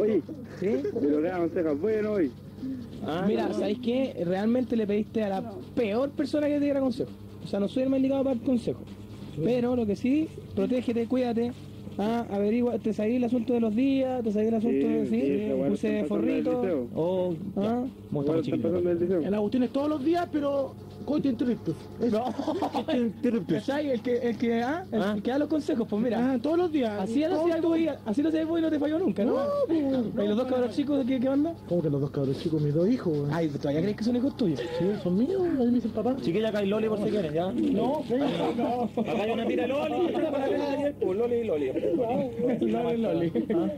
Oye, ¿Sí? pero le damos cejas bueno hoy. Mira, ¿sabéis qué? Realmente le pediste a la peor persona que te diera consejo. O sea, no soy el más indicado para el consejo. Pero lo que sí, protégete, cuídate. Ah, averigua, te sabéis el asunto de los días, te sabéis el asunto Sí, de sí, sí, puse está pasando en el forrito. liceo. Oh, Ah. liceo. El Agustín es todos los días, pero interruptus. Es- ¿Cachai? El que, el que, ah, el Ah. que da los consejos, pues mira. Ah, todos los días. Así lo Todos- hacía vos y así lo hacías vos y no te falló nunca, ¿no? No, pues, ¿Y los dos cabros chicos qué, qué onda? ¿Cómo que los dos cabros chicos, mis dos hijos? weón? Ay, ¿todavía crees que son hijos tuyos? Sí, son míos, ahí me dicen papá. Chiquilla, acá hay Loli por si quieren, ¿ya? No, no. Acá hay una tira Loli, para Loli y Loli. Loli, Loli. ¿Ah?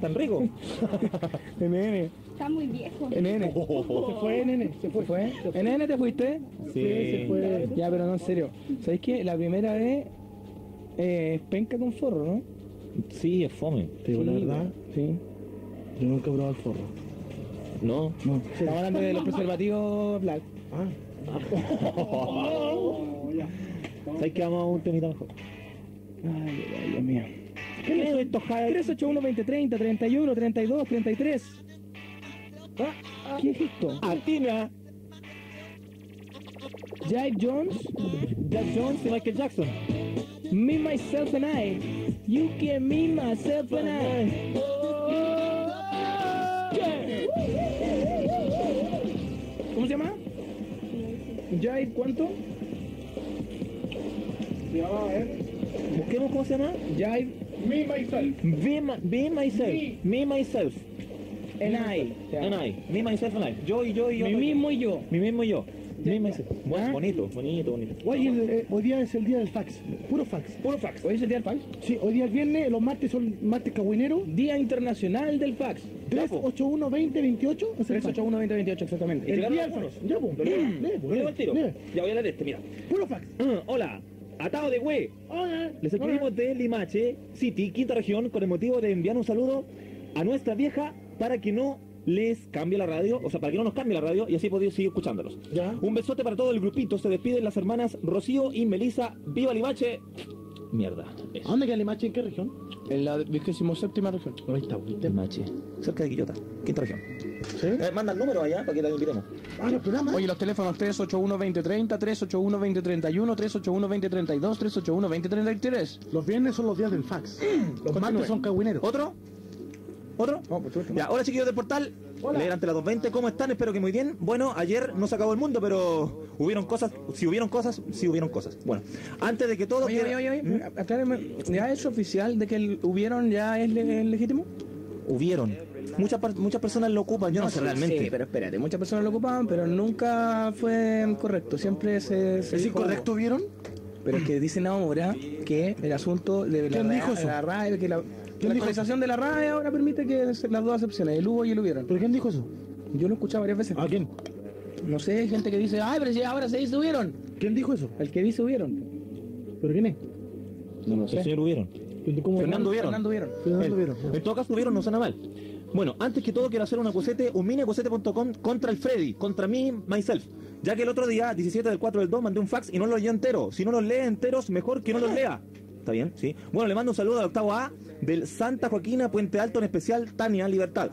¿Tan rico? NN, Está muy viejo. NN. Se fue, nene, se fue. ¿Fue? ¿NN te fuiste? Sí, se fue. Ya, pero no, en serio. ¿Sabéis qué? La primera vez eh, es penca con forro, ¿no? Sí, es fome. Te digo la Sí, verdad, Sí. yo nunca he probado el forro. No. No. Estamos hablando de los preservativos black. Ah, ¿Sabes que vamos a un temita mejor? Ay, ay, Dios mío. ¿Qué es esto, Jaime? 381 20 30 31 32 33. ¿Qué es esto? Atina, Jive Jones, Jack Jones y Michael Jackson. Me, Myself and I. You can me, myself and I. ¿Cómo se llama? Jive, ¿cuánto? Busquemos cómo se llama. Jive me, myself. Be, my- be myself. Me, myself. And I. And I. Me, myself and I. Yo y yo y yo. Mi mismo y yo. Mi mismo y yo. Me, myself. Bueno, ¿Ah? bonito, bonito, bonito. Hoy, eh, hoy día es el día del fax, puro fax. Puro fax. Hoy es el día del fax. Sí, hoy día es viernes, los martes son martes cagüineros. Día Internacional del Fax. 381 20 28 es el fax. 381 2028 exactamente. El día del fax. Ya, pues, ¿Lo lee, leo? lee, pues, ¿Lo leo al tiro? Ya voy a leer este, mira. Puro fax. Ah, hola, atado de güey. Hola. Les escribimos de Limache City, quinta región, con el motivo de enviar un saludo a nuestra vieja para que no les cambie la radio, o sea, para que no nos cambie la radio y así poder seguir escuchándolos. Ya. Un besote para todo el grupito. Se despiden las hermanas Rocío y Melisa. ¡Viva Limache! Mierda. ¿A Eso. dónde queda Limache? ¿En qué región? En la vigésimo séptima región. Ahí está, güey. Limache. Cerca de Quillota, quinta región. ¿Sí? Eh, manda el número allá para que la invitemos. Ah, los programas. Oye, los teléfonos 381-2030, 381-2031, 381-2032, 381-2033. Los viernes son los días del fax. Los Continúe. martes son cagüineros. ¿Otro? ¿Otro? No, por supuesto. Ya, hola chiquillos del portal. Hola. Leer ante las 2.20, ¿cómo están? Espero que muy bien. Bueno, ayer no se acabó el mundo, pero hubieron cosas, si hubieron cosas, si hubieron cosas. Bueno, antes de que todo... Oye, oye, quiera- oye, ¿Mm? ¿ya es oficial de que el hubieron ya es, le- es legítimo? Hubieron. Muchas, muchas personas lo ocupan, yo no, sé sí, realmente. Sí, pero espérate, muchas personas lo ocupaban, pero nunca fue correcto. Siempre se. se ¿Es incorrecto vieron? Pero es que dicen ahora que el asunto de la, ¿Quién dijo eso? la RAE, que la, ¿Quién la dijo actualización de la RAE ahora permite que las dos acepciones, el hubo y el hubieron. ¿Pero quién dijo eso? Yo lo he escuchado varias veces. ¿A quién? No sé, hay gente que dice, ay, pero si ahora se dice hubieron. ¿Quién dijo eso? El que dice hubieron. ¿Pero quién es? No lo El sé. señor hubieron. ¿Cómo? Fernando Hubieron. Fernando hubieron. Fernando. Hubieron. En todo caso, hubieron no suena mal. Bueno, antes que todo quiero hacer un acusete, un mini acusete.com contra el Freddy, contra mí, myself. Ya que el otro día, 17 del 4 del 2, mandé un fax y no lo leyó entero. Si no los lee enteros, mejor que no los lea. ¿Está bien? Sí. Bueno, le mando un saludo al octavo A del Santa Joaquina Puente Alto, en especial Tania Libertad.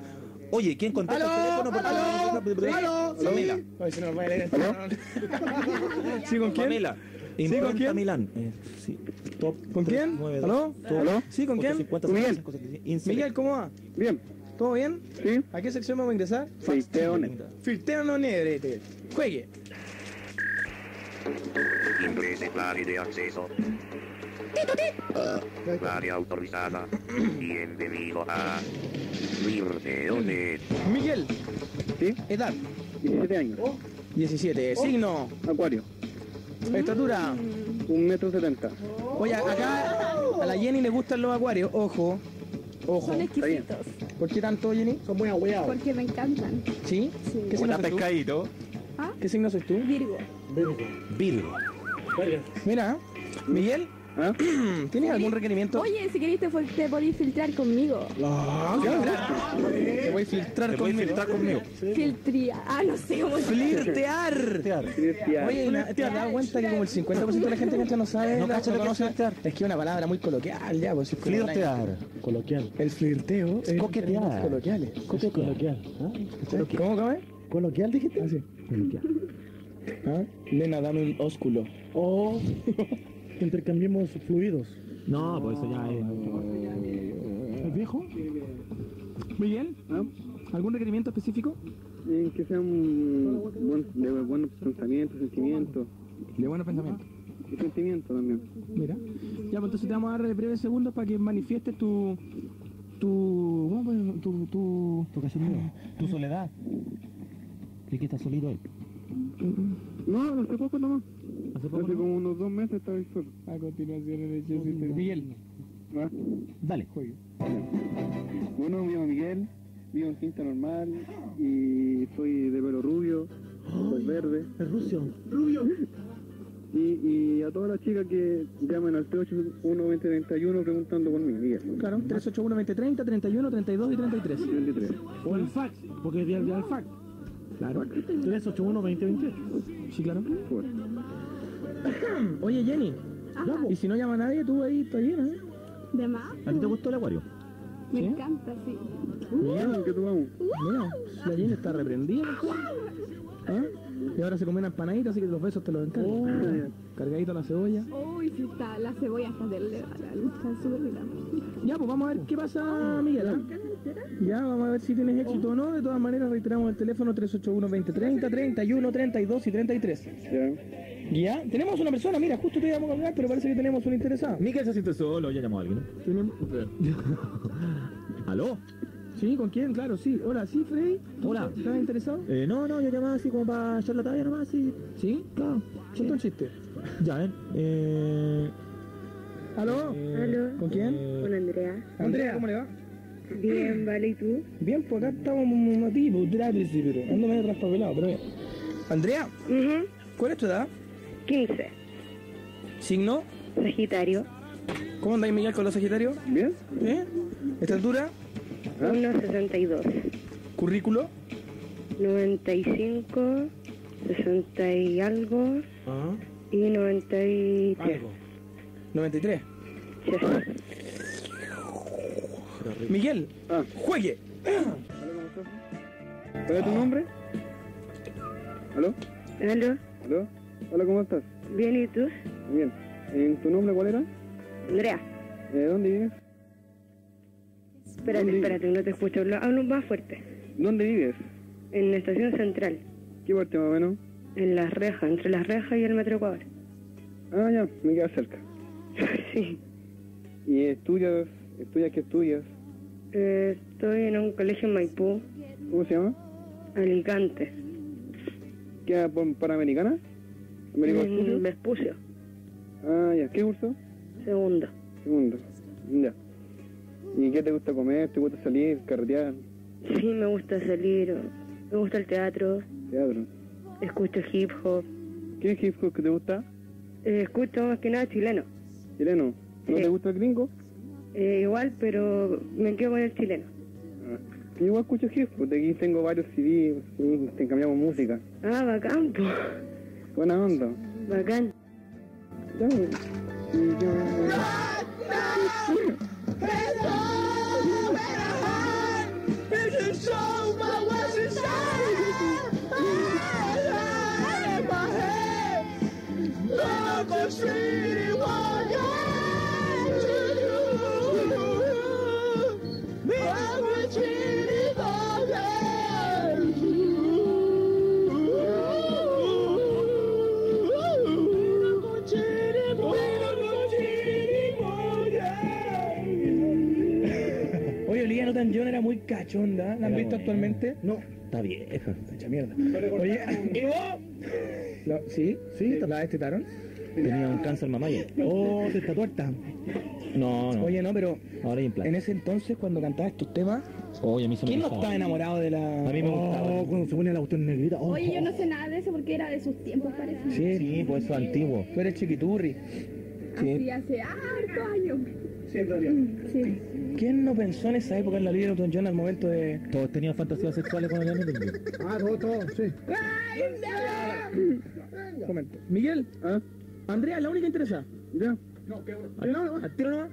Oye, ¿quién contesta el teléfono? ¡Aló! ¡Aló! Pamela. ¿Sí con quién? Pamela. ¿Sí, con quién? Milán. Eh, sí. Top ¿Con quién? ¿Aló? ¿Aló? ¿Sí, con quién? 850, Miguel. Miguel, ¿cómo va? Bien, ¿Todo bien? sí, ¿A qué sección vamos a ingresar? Feiteones. Filtero no negrete. Juegue. Inglese clave de acceso. Clave autorizada. Bienvenido a. Miguel, Sí, edad 17 años. 17. Signo, Acuario, estatura. un metro setenta. Oye, acá a la Jenny le gustan los acuarios. Ojo, ojo. Son exquisitos. ¿Por qué tanto, Jenny? Son muy ahueados. Porque me encantan. ¿Sí? Sí. ¿Qué signo Buena soy tú? pescadito. ¿Ah? ¿Qué signo soy tú? Virgo. Virgo. Mira, Miguel, ¿Ah? ¿tienes algún requerimiento? Oye, si querés te, te podés filtrar conmigo. Ah, Filtrar. puedes filtrar Te conmigo. filtrar conmigo. Filtría. Ah, no sé cómo Flirtear. Flirtear. Oye, ¿te has dado cuenta que como el 50% de la gente cacha no sabe? No cacha lo que es conoce? flirtear. Es que es una palabra muy coloquial ya, pues. Flirtear. Coloquial. El flirteo es Coquetear. coloquiales. Coloquial. ¿ah? ¿Cómo, cómo es? ¿Coloquial dijiste? Ah, sí. Coloquial. ¿Ah? Nena, dame un ósculo. O que intercambiemos fluidos. No, pues eso ya es. ¿Es viejo? Miguel, ¿Ah? ¿algún requerimiento específico? En que sean buen, de buenos pensamientos, sentimientos. De buenos pensamientos. Y sentimientos también. Mira. Ya, pues entonces te vamos a dar breves segundos para que manifiestes tu... Tu... ¿Cómo puedes- Tu... Tu... Tu soledad. ¿De que estás solito hoy? No, hace poco nomás. Hace Hace como unos dos meses estaba ahí solo. A continuación, el hecho Miguel, ¿Ah? Dale. juegue. Bueno, me llamo Miguel, vivo en Quinta Normal y soy de pelo rubio, soy verde. Es Rusio. Y, y a todas las chicas que llamen al 381-2031 preguntando por mí, Miguel. Claro, 381 2030 31 32 y 33. 23. O el fax, porque es día del fax. Claro. 381 2028 Sí, claro. Por. Oye, Jenny, y si no llama a nadie, tú ahí estás bien, ¿eh? De más. ¿A ti te gustó el acuario? Me ¿Sí? encanta, sí. Mira, ¿qué tomamos? Mira, la Jenny está reprendida. ¿Ah? Y ahora se come una empanadita, así que los besos te los encargo. Cargadito la cebolla. Uy, sí está. La cebolla está del Está súper. Ya, pues vamos a ver qué pasa, Miguel. ¿ah? Ya, vamos a ver si tienes éxito o no. De todas maneras, reiteramos el teléfono 381-2030, 31, 32 y 33. Ya. Ya, tenemos una persona, mira, justo te íbamos a hablar, pero parece que tenemos un interesado. Miguel se siente solo, ya llamó a alguien. Tenemos- ¿Aló? Sí, ¿con quién? Claro, sí. Hola, sí, Freddy. Hola. ¿Estás interesado? Eh, no, no, yo llamaba así como para echar la talla nomás, así. Sí, claro. Suelta un chiste. Ya, ven. Eh, ¿Aló? eh, ¿Con quién? eh, Hola Andrea. Andrea, ¿cómo le va? Bien, vale, ¿y tú? Bien, pues acá estamos un tipo, trápese, pero ando medio traspapelado, pero bien. Andrea, Ujú, ¿cuál es tu edad? 15. ¿Signo? Sagitario. ¿Cómo andáis, Miguel, con los Sagitarios? ¿Bien? ¿Eh? ¿Estatura? 1,62. ¿Currículo? 95, 60 y algo Ajá. y 93. 93. Sí. Miguel, Ah, juegue. ¿aló, cómo estás? ¿Cuál es tu nombre? ¿Aló? ¿Aló? ¿Aló? Hola, ¿cómo estás? Bien, ¿y tú? Bien. ¿En tu nombre cuál era? Andrea. Eh, ¿Dónde vives? Espérate, espérate, no te escucho. Hablo, más fuerte. ¿Dónde vives? En la estación central. ¿Qué parte más o menos? En las rejas, entre las rejas y el metro Ecuador. Ah, ya, me queda cerca. sí. ¿Y estudias? ¿Estudias qué estudias? Eh, estoy en un colegio en Maipú, ¿Cómo se llama? Alicante. ¿Queda por Panamericana? ¿América En Vespucio? Vespucio, Ah, ya. ¿Qué curso? segundo. Segundo. Ya. ¿Y qué te gusta comer? ¿Te gusta salir, carretear, Sí, me gusta salir, me gusta el teatro, teatro? escucho hip hop, ¿Qué hip hop que te gusta? eh, escucho más que nada chileno. ¿Chileno? ¿No Sí. te gusta el gringo? Eh, igual, pero me quedo con el chileno. Ah. Yo igual escucho hip hop. De aquí tengo varios CDs te cambiamos música. Ah, bacán, po. Buena onda. bacán. Ya, y yo... Oye, Olivia Newton-John era muy cachonda. ¿La han visto actualmente? No. Está vieja. Mucha mierda. Oye, ¿y vos? La- ¿Sí? ¿Sí? ¿La destetaron? Tenía un cáncer mamario. Oh, te tatuaste. No, no. Oye, no, pero Ahora hay implante. en ese entonces, cuando cantabas estos temas, Oye, a mí se me ¿quién no gustaba. estaba enamorado de la...? A mí me gustaba. Oh, cuando se pone la cuestión negrita. Oh, Oye, yo no sé nada de eso porque era de sus tiempos, parece. Sí, Sí, pues eso es antiguo. tú eres chiquiturri. Así Sí. hace años. Sí. ¿Quién no pensó en esa época en la vida de Elton John al momento de... Todos tenían fantasías sexuales con el Daniel Ah, todo, todo, sí. Comento. Miguel, ¿Ah? Andrea es la única interesada. Ya. No, no, al tiro nomás.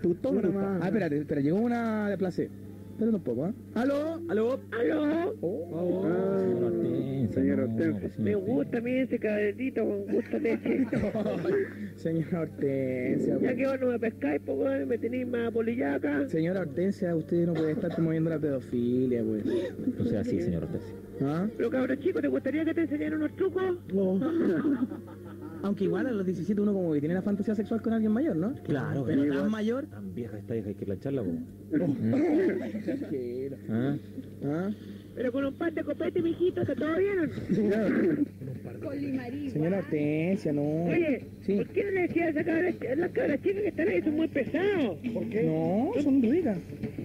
¿Te gustó o no? Ah, espérate, espera, llegó una de placer. Espérate un poco, ¿ah? ¿Aló? ¿Aló? ¿Aló? Oh, Ah, señora Hortensia. Me gusta a mí ese cabretito con gusto de leche. Señora Hortensia. Ya que vos no me pescáis, pues weón, me tenéis más polillaca. Señora Hortensia, usted no puede estar promoviendo la pedofilia, pues. O sea, sí, señor Ortez. ¿Ah? Pero cabrón chico, ¿te gustaría que te enseñara unos trucos? Aunque igual a los 17 uno como que tiene la fantasía sexual con alguien mayor, ¿no? Claro, Pero tan mayor. Tan vieja esta hija, hay que plancharla, po. Tranquilo. ¿Ah? ¿Ah? Pero con un par de copete, mijito, ¿está todo bien? o no? Con. Señora Hortensia, no. Oye, Sí. ¿por qué no le decías a esa cabra, las cabras chicas que están ahí? Son muy pesados. ¿Por qué? No, son ricas.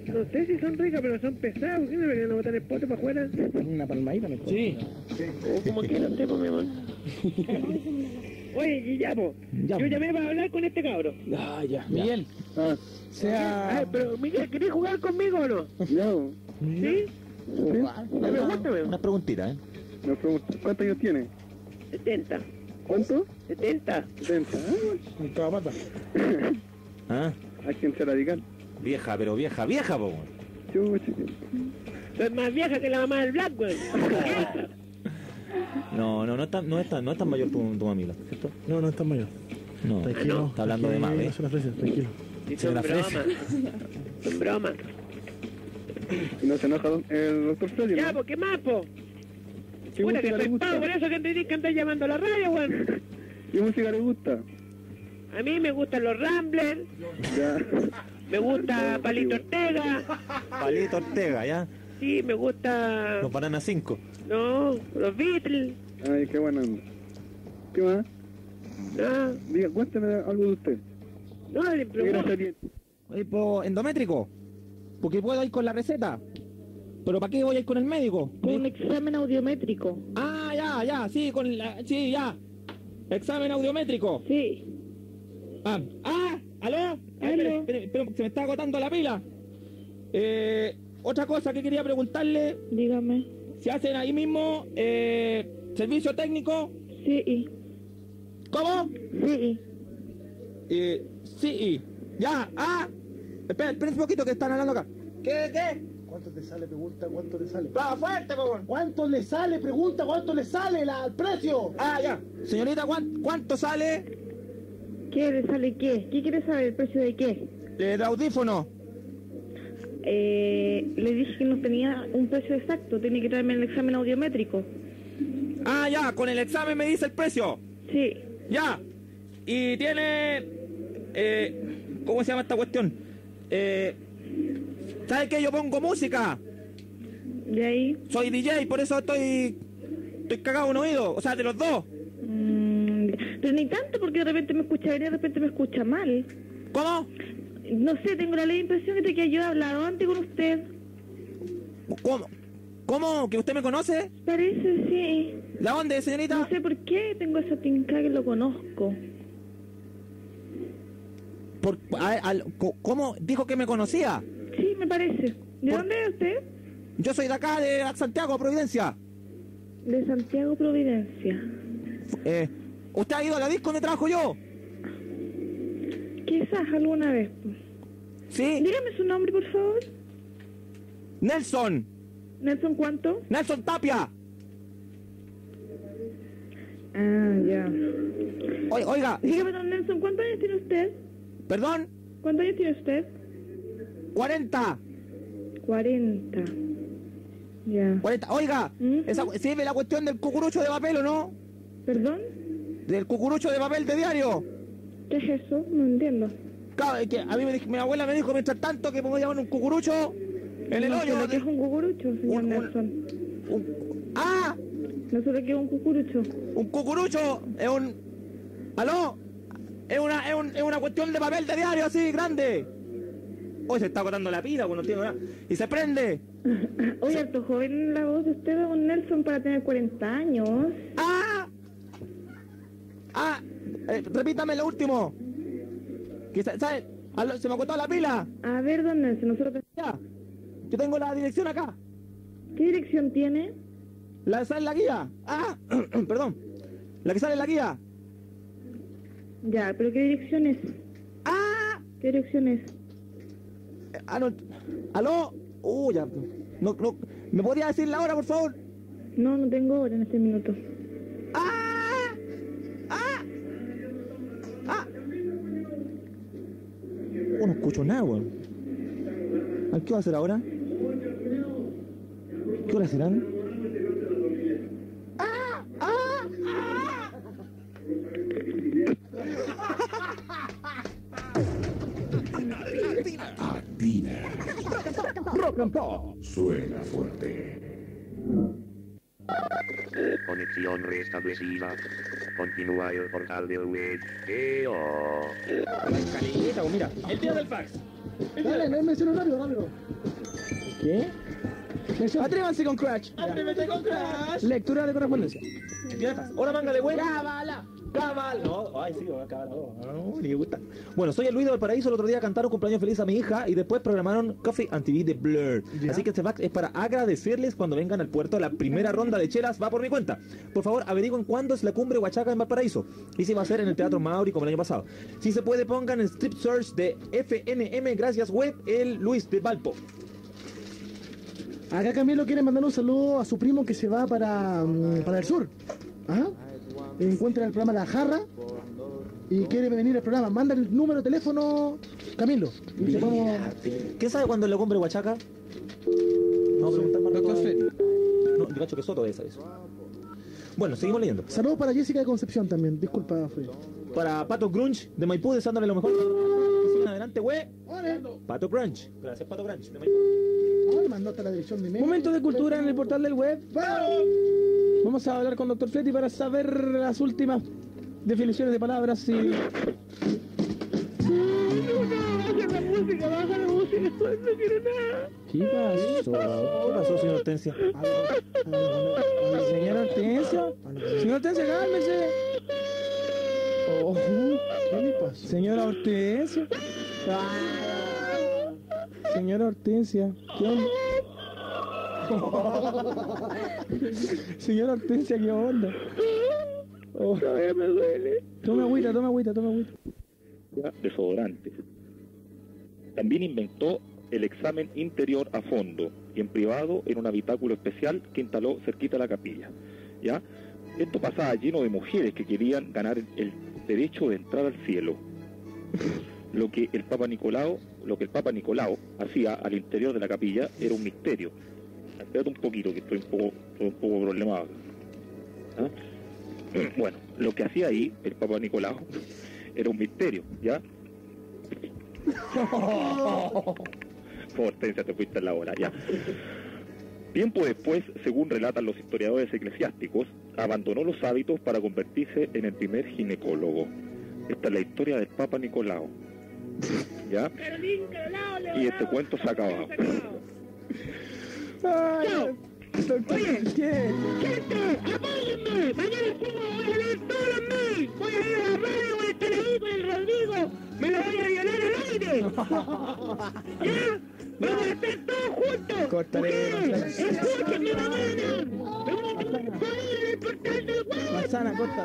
No sé si son ricas, pero son pesados. ¿Por qué no me no botar el pote para afuera? Una palmadita mejor. Sí. O como quieran, te mi amor. Oye, y ya, Yo llamé para hablar con este cabro. Ah, ya. Miguel, Ah, sea... Ay, pero Miguel, ¿querés jugar conmigo o no? ya. ¿Sí? Pregunta, weón. Una preguntita, ¿eh? Me pregunto, ¿cuántos años tiene? 70. ¿Cuánto? 70. 70. Ah, bueno. Con toda pata. ¿Ah? Hay quien sea radical. Vieja, pero vieja, vieja, po. Chucha. Soy más vieja que la mamá del Black, weón. No, no, no es tan, no es tan, no es tan mayor tu, ¿cierto? No, no está mayor. No, Tranquilo. está hablando de más, ¿eh? se la ofrece, tranquilo. Señora bromas. Fresa. Son bromas. ¿Y no se enoja el doctor Freddy? Ya, ¿no? pues, ¿qué más, po? ¿Qué que soy pavo, por eso que entendí que andáis llamando a la radio, weón. ¿Qué música le gusta? A mí me gustan los Ramblers, Ya. me gusta Palito Ortega, Palito Ortega, ¿ya? sí, me gusta... Los bananas 5. No, los Beatles, Ay, qué buena onda. ¿Qué más? Diga, cuéntame algo de usted. no, le ¿Qué pregunto. gracia tiene? Oye, po, endométrico. Porque puedo ir con la receta. ¿Pero para qué voy a ir con el médico? Con un examen audiométrico. Ah, ya, ya, sí, con la... Sí, ya. Examen audiométrico. Sí. Ah, ah, ¿aló? Espere, se me está agotando la pila. Eh, otra cosa que quería preguntarle, Dígame. si hacen ahí mismo eh, servicio técnico. Sí, ¿Cómo? sí. Eh, sí, ya, ah. Espera, espera un poquito que están hablando acá. ¿Qué, qué? ¿Cuánto te sale? Pregunta, ¿cuánto te sale? Va, fuerte, por favor. ¿Cuánto le sale? Pregunta, ¿cuánto le sale la, el precio? Ah, ya. Señorita, ¿cuán- ¿cuánto sale ¿Qué le sale qué? ¿Qué quiere saber el precio de qué? el audífono? Eh, le dije que no tenía un precio exacto, tenía que traerme el examen audiométrico. Ah, ya, con el examen me dice el precio. Sí. Ya. Y tiene... Eh, ¿Cómo se llama esta cuestión? Eh, ¿Sabes que yo pongo música? De ahí. Soy DJ, por eso estoy... Estoy cagado en oído. O sea, de los dos. mm, pero ni tanto porque de repente me escucha bien y de repente me escucha mal. ¿Cómo? No sé, tengo la leve impresión de que yo he hablado antes con usted. ¿Cómo? ¿Cómo? ¿Que usted me conoce? Parece, sí. ¿De dónde, señorita? No sé por qué tengo esa tinca que lo conozco. Por- a- co- ¿Cómo dijo que me conocía? Sí, me parece. ¿De Por- dónde es usted? Yo soy de acá, de Santiago, Providencia. De Santiago, Providencia. Eh, ¿Usted ha ido a la disco donde trabajo yo? Quizás alguna vez. ¿Sí? Dígame su nombre, por favor. Nelson. Nelson, ¿cuánto? Nelson Tapia. Ah, ya. Oi- Oiga, Dígame, don Nelson, ¿cuántos años tiene usted? perdón, ¿Cuántos años tiene usted? 40. 40. Ya. 40. Oiga, Ujú. esa, ¿sí ve la cuestión del cucurucho de papel o no? ¿Perdón? Del cucurucho de papel de diario. ¿Qué es eso? No entiendo. Claro, es que a mí me dijo- mi abuela me dijo mientras tanto que podía llevar un cucurucho en el no hoyo. de- es un cucurucho, señor Un- un- Nelson. un- ¡Ah! No sé lo que es un cucurucho. Un cucurucho es un... ¿Aló? Es una, es, un- es una cuestión de papel de diario así, grande. Hoy se está agotando la pila, bueno, no tiene nada. Y se prende. Oye, harto joven la voz de usted, don Nelson, para tener 40 años. ¡Ah! ¡Ah! Eh, repítame lo último. Que sa- ¿Sabe? Aló, se me ha cortado la pila. A ver, don Nelson, nosotros... Ya. Yo tengo la dirección acá. ¿Qué dirección tiene? La que sale en la guía. Ah, perdón. La que sale en la guía. Ya, pero ¿qué dirección es? Ah, ¿Qué dirección es? eh, ah, no. Aló. Uh, ya. No, no. ¿Me podría decir la hora, por favor? No, no tengo hora en este minuto. ¡Ah! ¡Ah! ¡Ah! Oh, no escucho nada, weón. ¿A ¿Qué va a hacer ahora? ¿Qué hora serán? Suena fuerte. Conexión restablecida. Continúa el portal del web. EO. Mira. El día del fax. Dale, no menciono rápido, rápido. ¿Qué? Menciona. Atrévanse con Crash. Atrévete con Crash. Lectura de correspondencia. Piratas. Manga de güey. Cábala. Cábala. No, ay, sí, cábala. No, ni me gusta. Bueno, soy el Luis del Paraíso. El otro día cantaron cumpleaños feliz a mi hija y después programaron Coffee and TV de Blur. Así que este fax es para agradecerles cuando vengan al puerto. La primera ronda de chelas va por mi cuenta. Por favor, averigüen cuándo es la cumbre Huachaca en Valparaíso. Y si va a ser en el Teatro Mauri como el año pasado. Si se puede, pongan en Strip Search de FNM. Gracias, web, el Luis de Valpo. Acá Camilo quiere mandar un saludo a su primo que se va para, mm, para el sur. Ajá. Encuentra el programa La Jarra y quiere venir al programa. Manda el número de teléfono, Camilo. Y te podemos- ¿Quién sabe cuándo es la cumbre Huachaca? No, preguntar más. No, yo cacho que Soto debe saber eso. Bueno, seguimos leyendo. Saludos para Jessica de Concepción también. Disculpa, Fred. Para Pato Grunge de Maipú, deseándole lo mejor. Sigan adelante, güey. Pato Grunge. Gracias, Pato Grunge de Maipú. Ay, mandó hasta la dirección de. Momento de cultura en el portal del web. Vamos a hablar con Dr. Fletty para saber las últimas definiciones de palabras y... ¿Qué pasó? ¿Qué pasó, señor Hortensia? Señora Hortensia. Señora Hortensia, cálmese. Oh, ¿Qué le pasó? señora Hortensia. Señora Hortensia. ¿Qué onda? Señora Hortensia, ¿qué onda? Oh. Todavía me duele. Tome agüita, tome agüita, tome agüita. desodorantes. También inventó el examen interior a fondo y en privado en un habitáculo especial que instaló cerquita de la capilla. ¿ya? Esto pasaba lleno de mujeres que querían ganar el derecho de entrar al cielo. Lo que el Papa Nicolau, lo que el Papa Nicolau hacía al interior de la capilla era un misterio. Espérate un poquito que estoy un poco, estoy un poco problemado. ¿Ah? Bueno, lo que hacía ahí el Papa Nicolau era un misterio, ¿ya? Hortensia, te fuiste en la hora, ya. Tiempo después, según relatan los historiadores eclesiásticos, abandonó los hábitos para convertirse en el primer ginecólogo. Esta es la historia del Papa Nicolau. ¿Ya? Y este cuento se ha acabado. Doctor, ¿qué? ¡Apóyenme! ¡Mañana como voy a leer todos los mails! ¡Voy a ir a la radio, voy a estar ahí con el Rodrigo! ¡Me lo voy a violar al aire! ¿Ya? ¡Vamos a estar todos juntos! Cortaré. ¡Escúchenme mañana! ¡Vamos a el portal del web! Manzana, corta.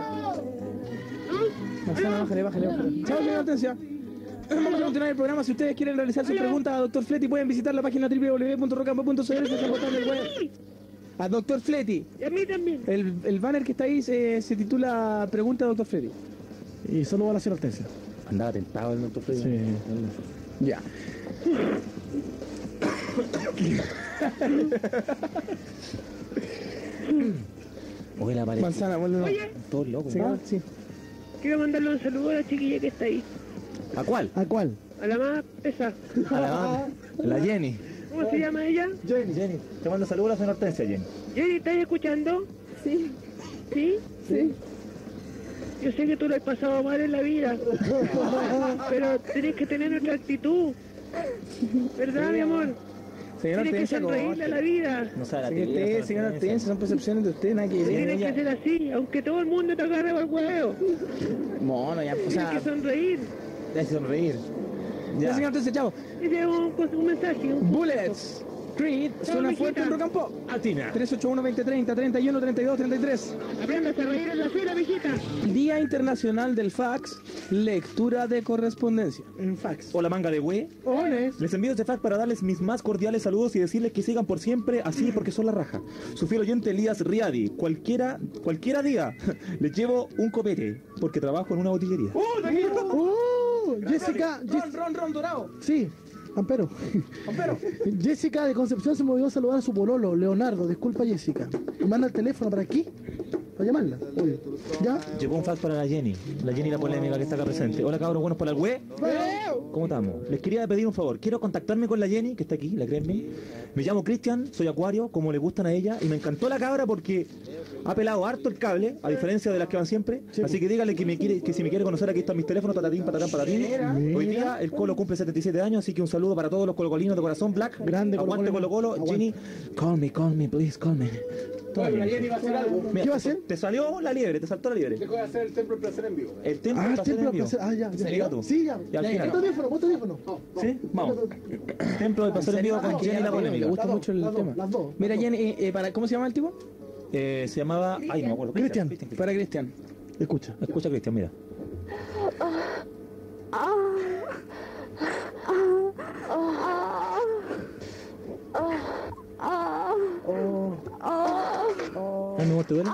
Manzana, bájale, bájale, bájale. Chao, señora Hortensia. Vamos a continuar el programa. Si ustedes quieren realizar sus preguntas a Dr. Fletty, pueden visitar la página www.rocampo.cl. A Dr. Fletty. Y a mí también. El, el banner que está ahí se, se titula Pregunta a Dr. Fletty. Y saludos a la señora Hortensia. Andaba tentado el doctor Freddy. Sí. Ya. Oye, la pared. Manzana, vuelve. Oye, locos. ¿Se acaba? Sí. quiero mandarle un saludo a la chiquilla que está ahí. ¿A cuál? ¿A cuál? A la más pesa. A la, la Jenny. ¿Cómo se llama ella? Jenny, Jenny. Te mando saludos a la señora Hortensia, Jenny. Jenny, ¿estás escuchando? Sí, ¿Sí? sí. Yo sé que tú lo has pasado mal en la vida, pero tienes que tener otra actitud. ¿Verdad, mi amor? Señora Tienes que sonreírle a la vida. No sabe la Señor tía, Hortensia, señora Hortensia, son percepciones de usted, nada que ver. Tienes que ser así, aunque todo el mundo te agarre por el huevo. Mono, ya, o Tienes sea, que sonreír. De sonreír. Ya, Ya. señor, entonces, es un, pues, un mensaje. Un Bullets. Creed, suena fuerte en pop. Atina. 381 2030 31 32 33. Apréndase a reír en la fila, mijita. Día Internacional del Fax, lectura de correspondencia. En fax. O la manga de güey. Ones. Les envío este fax para darles mis más cordiales saludos y decirles que sigan por siempre así porque son la raja. Su fiel oyente Elías Riadi, cualquiera, cualquiera día, les llevo un copete porque trabajo en una botillería. ¡Oh! Jessica. Ron, Ron, Ron Dorado. Sí, Ampero. Ampero. Jessica de Concepción se movió a saludar a su pololo, Leonardo. Disculpa, Jessica. Manda el teléfono para aquí, para llamarla. Obvio. ¿Ya? Llegó un fax para la Jenny, la Jenny la polémica que está acá presente. Hola cabros, buenos por la web. ¿Cómo estamos? Les quería pedir un favor. Quiero contactarme con la Jenny, que está aquí, la créanme. Me llamo Cristian, soy acuario, como le gustan a ella. Y me encantó la cabra porque ha pelado harto el cable, a diferencia de las que van siempre. Así que dígale que, me quiere, que si me quiere conocer, aquí están mis teléfonos, patatín, patatán, patatín. Hoy día el Colo cumple 77 años, así que un saludo para todos los colocolinos de corazón, Black. Grande, Aguante Colo. Colo. Jenny, call me, call me, please, call me. La Jenny va a hacer algo. Mira, ¿Qué va a hacer? Te salió la liebre, te saltó la liebre. Dejó de hacer el templo del placer en vivo. El templo Ah, del placer templo en vivo. placer. Ah, ya. ya. ¿Serio tú? Sí, ya. Ya, al final. Teléfono, pon teléfono. ¿Sí? Vamos. Templo del placer en vivo con Jenny la Me polémica. gusta Las dos, mucho el tema. las dos, Mira. Jenny, eh, eh, para, ¿cómo se llama el tipo? Eh, se llamaba. Ay, no me acuerdo. Cristian. Para Cristian. Escucha. Escucha, Cristian, mira. Ay, mi amor, ¿te duele?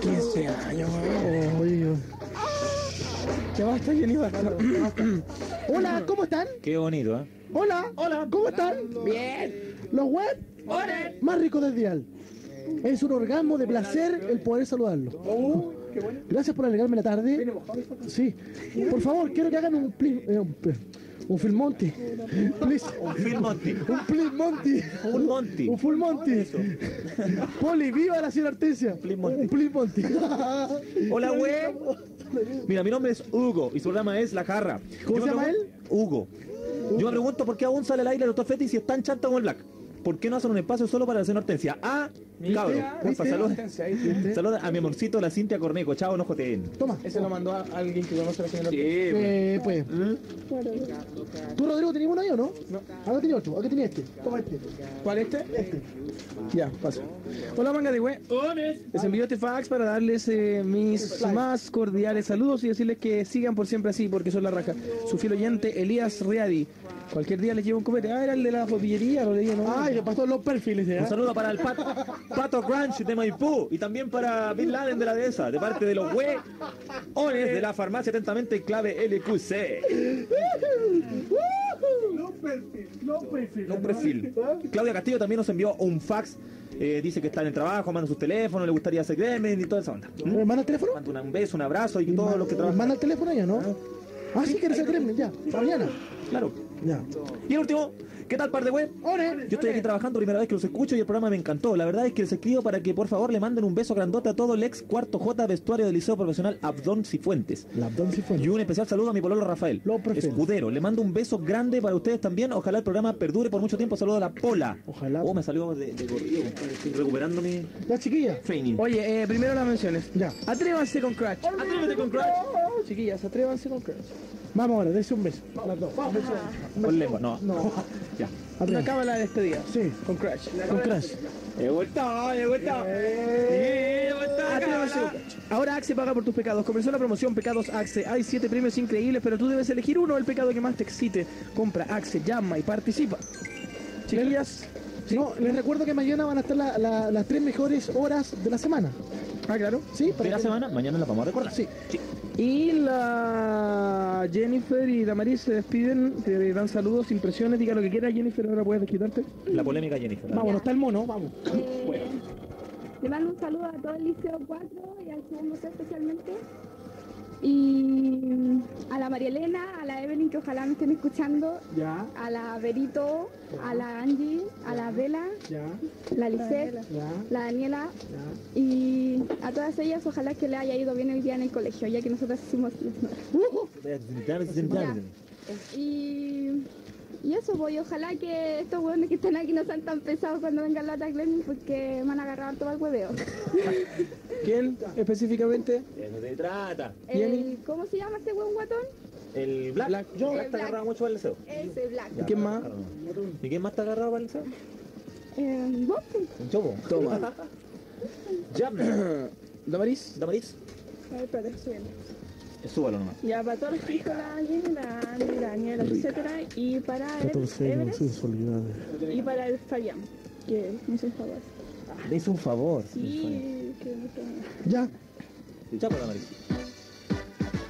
15 años, weón. Oye, Ya basta, Jenny, basta. Hola, ¿cómo están? Qué bonito, ¿eh? Hola, hola, ¿cómo están? Bien. Los web más ricos del dial. Es un orgasmo de placer el poder saludarlo. Gracias por alegrarme la tarde. Sí. Por favor, quiero que hagan un eh, un, pli- un film monty. Please. Un Phil Monty. Un pli monty. Un Monty. Un full monty. Poli, viva la señora Hortensia. Un pli monty. Hola, güey. Mira, mi nombre es Hugo y su programa es La Jarra. ¿Cómo se llama pregun- Hugo. Yo me pregunto por qué aún sale al aire el doctor Feti si es tan chanta como el Black. ¿Por qué no hacen un espacio solo para la señora Hortensia? Ah, cabrón. Porfa, saluda. A mi amorcito, la Cintia Corneco. Chao, no joteen. Toma. Ese lo mandó a alguien que conoce a la señora. Eh, pues. ¿Tú, Rodrigo, tenías uno ahí o no? No. Acá tenía otro. Acá tenía este. Toma este. ¿Cuál este? Este. Ya, paso. Hola, manga de güey. Les envío este fax para darles eh, mis más cordiales saludos y decirles que sigan por siempre así, porque son la raja. Su fiel oyente, Elías Riadi. Cualquier día les llevo un copete. Ah, era el de la botillería, lo leí, ¿no? Ay, le pasó los perfiles, ¿eh? Un saludo para el Pat- Pato Crunch de Maipú y también para Bin Laden de la dehesa, de parte de los hueones de la farmacia atentamente clave LQC. No perfil. Claudia Castillo también nos envió un fax. eh, dice que está en el trabajo, manda sus teléfonos, le gustaría hacer gremlin y toda esa onda. ¿Mm? ¿Me manda el teléfono? Manda un beso, un abrazo y todos los que ¿Me trabajan. manda el teléfono ya, no? Ah, sí, quieres hacer gremlin, ya. Mañana. Claro. Ya. Y el último, ¿qué tal par de web? Yo estoy aquí trabajando, primera vez que los escucho y el programa me encantó. La verdad es que les escribo para que por favor le manden un beso grandote a todo el ex cuarto J vestuario del Liceo Profesional Abdón Cifuentes. La Abdón Cifuentes. Y un especial saludo a mi pololo Rafael. Lo prefiero. Escudero. Le mando un beso grande para ustedes también. Ojalá el programa perdure por mucho tiempo. Saludo a la Pola. Ojalá. Oh, me salió de, de corrido. Estoy recuperando mi La chiquilla. training. Oye, eh, primero las menciones. Ya. Atrévanse con Crash. Atrévete con Crash. Chiquillas, atrévanse con Crash. Vamos ahora, dése un beso. Las dos. Con lengua, no. No. Ya. Una cámara de despedida. Sí. Con Crash. Con Crash. He vuelto, he vuelto. Atrévanse con Crash. Ahora Axe paga por tus pecados. Comenzó la promoción Pecados Axe. Hay siete premios increíbles, pero tú debes elegir uno, el pecado que más te excite. Compra Axe, llama y participa. Chiquillas. No, les recuerdo que mañana van a estar la- la- las tres mejores horas de la semana. Ah, claro. ¿Sí? De la que- semana, mañana la vamos a recordar. Sí. Y la Jennifer y Damaris se despiden, te dan saludos, impresiones, diga lo que quiera Jennifer, ahora puedes desquitarte. La polémica Jennifer. Vamos, no está el mono, vamos. Eh, le mando un saludo a todo el Liceo 4 y al segundo C especialmente. Y a la María Elena, a la Evelyn, que ojalá me estén escuchando, Ya, a la Berito, a la Angie, a la Vela, ya, la Lisette, la Daniela. Ya. y a todas ellas ojalá que le haya ido bien el día en el colegio, ya que nosotros hicimos... Y, y eso, pues, y ojalá que estos hueones que están aquí no sean tan pesados cuando vengan la Gremlin porque me van a agarrar todo el hueveo. ¿Quién específicamente? Eso se trata. El- ¿Cómo se llama ese hueón guatón? El Black. Black. Yo. El Black está agarrado mucho para el deseo. Ese Black. Ya, ¿Quién más? ¿Y quién más está agarrado para el deseo? Eh, vos, pues. Yo, po. Toma. Ya, Damaris. Damaris. A ver, espérate, subiendo. Súbalo nomás. Ya, para todos los chicos, la Jenny, la Andy, la Daniela, etcétera. Y para el Everest y para el Fabián, que me hizo un favor. Le hizo un favor. Sí, que no. Ya. Ya, pues, Damaris.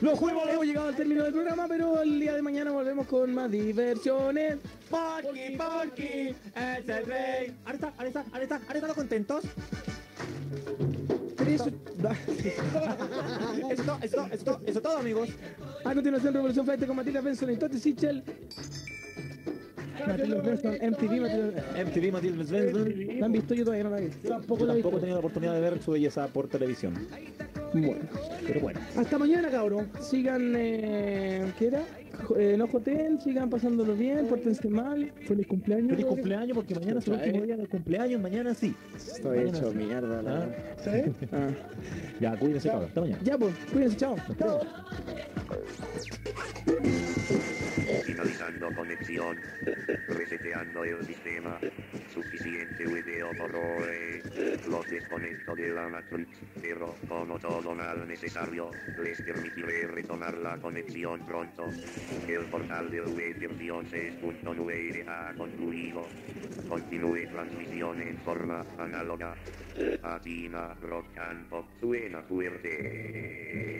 Los juegos hemos llegado al término del programa, pero el día de mañana volvemos con más diversiones. Porky, Porky, es el rey. Ahora está, ahora está, ahora está, ahora están contentos. Eso eso eso eso es todo, amigos. A continuación, Revolución Feste con Matilda Benson y Totti Sichel. Matilda Benson, MTV, Matilda MTV Matilda Svensson. ¿La han visto? Yo todavía no la he visto. Tampoco, tampoco he tenido la oportunidad de ver su belleza por televisión. Bueno, Pero bueno. Hasta mañana, cabrón. sigan, eh, ¿qué era? Eh, no joten, sigan pasándolo bien, pórtense mal. Feliz cumpleaños. Feliz cumpleaños porque mañana es el último día del cumpleaños, mañana sí. Estoy Mañana hecho sí. mierda, la Ah, verdad. Ah. Ya, cuídense, cabrón. Hasta mañana. Ya, pues, cuídense, chao. Chao. Finalizando conexión. Reseteando el sistema. Suficiente video por hoy. Los desconecto de la Matrix. Pero como todo mal necesario, les permitiré retomar la conexión pronto. El portal de web versión 6.9 ha concluido. Continúe transmisión en forma análoga. Atina Rock and Pop suena fuerte.